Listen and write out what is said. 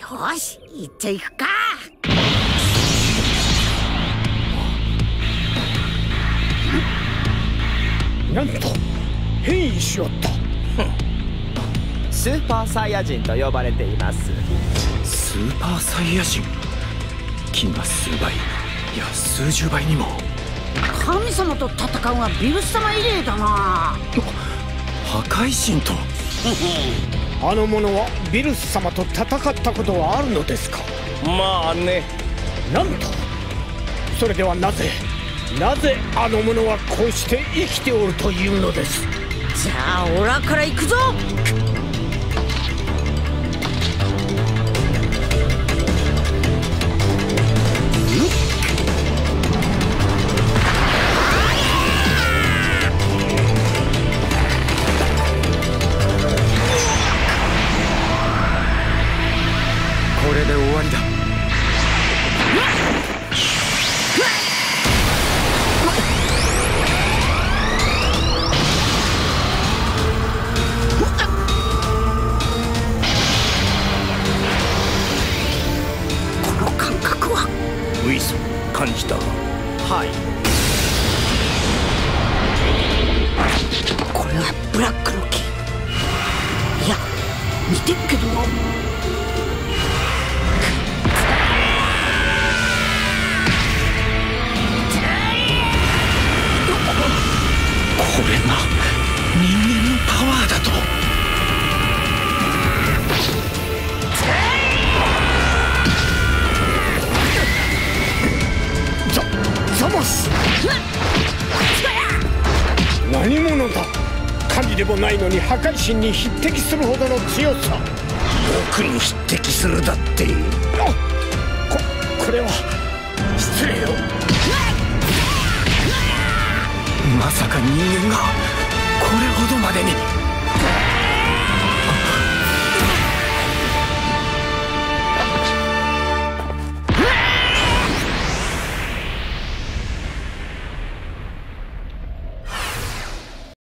よし行っていくか。なんと変異しよった。スーパーサイヤ人と呼ばれています。スーパーサイヤ人？金が数倍いや数十倍にも。神様と戦うはビルス様異例だな。破壊神と あの者はビルス様と戦ったことはあるのですか？まあね。なんとそれではなぜなぜあの者はこうして生きておるというのです？じゃあオラから行くぞこれで終わりだ。この感覚は？ウィソン感じたがはい。これはブラックの木。いや似てるけど。なれが人間のパワーだと。ザザス。何者だ。神でもないのに破壊神に匹敵するほどの強さ。僕に匹敵するだってここれは。失礼よ。まさか人間がこれほどまでに